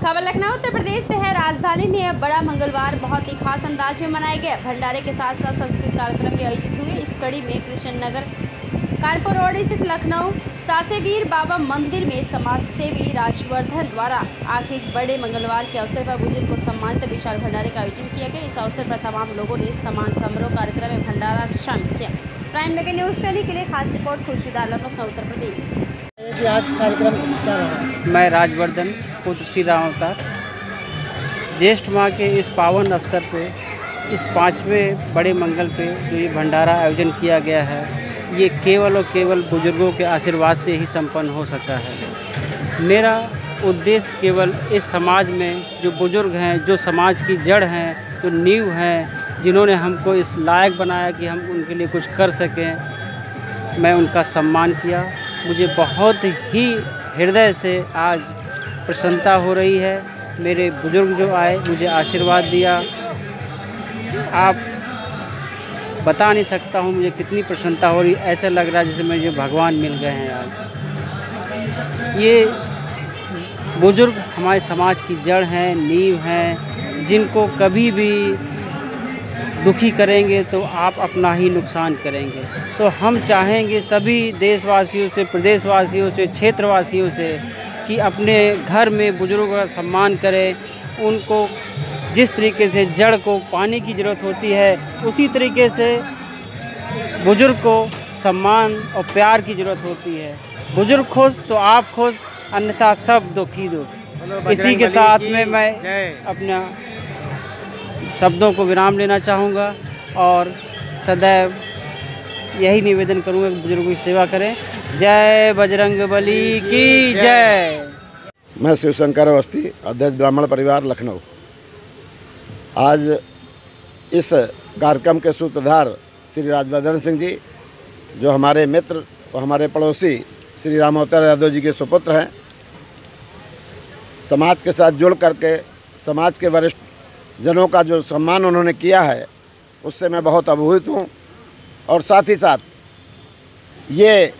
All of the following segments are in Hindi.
खबर लखनऊ उत्तर प्रदेश से है। राजधानी में अब बड़ा मंगलवार बहुत ही खास अंदाज में मनाया गया। भंडारे के साथ साथ सांस्कृतिक कार्यक्रम भी आयोजित हुए। इस कड़ी में कृष्ण नगर कानपुर रोड स्थित लखनऊ सासेवीर बाबा मंदिर में समाज सेवी राजवर्धन द्वारा आखिर बड़े मंगलवार के अवसर पर बुज़ुर्ग को सम्मानित विशाल भंडारे का आयोजन किया गया। इस अवसर पर तमाम लोगों ने सम्मान समारोह कार्यक्रम में भंडारा शामिल किया। प्राइम मेगा न्यूज़ चैनल के लिए खास रिपोर्ट खुर्शीद आलम लखनऊ उत्तर प्रदेश। आज कार्यक्रम मैं राजवर्धन। पुत्र श्री राम अवतार। ज्येष्ठ माह के इस पावन अवसर पे, इस पाँचवें बड़े मंगल पे जो ये भंडारा आयोजन किया गया है, ये केवल और केवल बुज़ुर्गों के आशीर्वाद से ही संपन्न हो सका है। मेरा उद्देश्य केवल इस समाज में जो बुज़ुर्ग हैं, जो समाज की जड़ हैं, जो नींव हैं, जिन्होंने हमको इस लायक बनाया कि हम उनके लिए कुछ कर सकें, मैं उनका सम्मान किया। मुझे बहुत ही हृदय से आज प्रसन्नता हो रही है। मेरे बुज़ुर्ग जो आए, मुझे आशीर्वाद दिया। आप बता नहीं सकता हूँ मुझे कितनी प्रसन्नता हो रही, ऐसा लग रहा है जैसे मुझे भगवान मिल गए हैं आज। ये बुज़ुर्ग हमारे समाज की जड़ हैं, नींव हैं, जिनको कभी भी दुखी करेंगे तो आप अपना ही नुकसान करेंगे। तो हम चाहेंगे सभी देशवासियों से, प्रदेशवासियों से, क्षेत्रवासियों से कि अपने घर में बुज़ुर्गों का सम्मान करें, उनको जिस तरीके से जड़ को पानी की ज़रूरत होती है, उसी तरीके से बुज़ुर्ग को सम्मान और प्यार की ज़रूरत होती है। बुज़ुर्ग खुश तो आप खुश, अन्यथा सब दुखी दुख। इसी के साथ में मैं अपना शब्दों को विराम लेना चाहूँगा और सदैव यही निवेदन करूँगा कि बुज़ुर्गों की सेवा करें। जय बजरंग बली की जय। मैं शिवशंकर अवस्थी, अध्यक्ष ब्राह्मण परिवार, लखनऊ। आज इस कार्यक्रम के सूत्रधार श्री राजवर्धन सिंह जी, जो हमारे मित्र और हमारे पड़ोसी श्री राम अवतार यादव जी के सुपुत्र हैं, समाज के साथ जुड़ करके, समाज के वरिष्ठ जनों का जो सम्मान उन्होंने किया है, उससे मैं बहुत अभिभूत हूँ। और साथ ही साथ, ये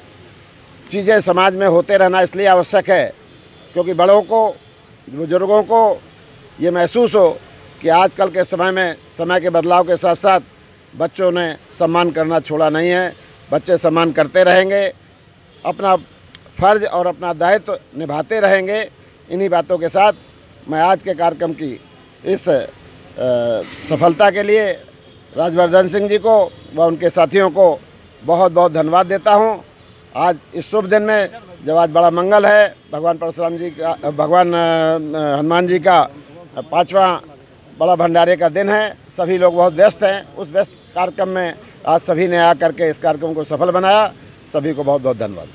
चीज़ें समाज में होते रहना इसलिए आवश्यक है क्योंकि बड़ों को बुज़ुर्गों को ये महसूस हो कि आजकल के समय में समय के बदलाव के साथ साथ बच्चों ने सम्मान करना छोड़ा नहीं है। बच्चे सम्मान करते रहेंगे अपना फ़र्ज़ और अपना दायित्व निभाते रहेंगे। इन्हीं बातों के साथ मैं आज के कार्यक्रम की इस आ, सफलता के लिए राजवर्धन सिंह जी को व उनके साथियों को बहुत बहुत धन्यवाद देता हूँ। आज इस शुभ दिन में जब आज बड़ा मंगल है, भगवान परशुराम जी का, भगवान हनुमान जी का पाँचवा बड़ा भंडारे का दिन है। सभी लोग बहुत व्यस्त हैं। उस व्यस्त कार्यक्रम में आज सभी ने आकर के इस कार्यक्रम को सफल बनाया। सभी को बहुत बहुत धन्यवाद।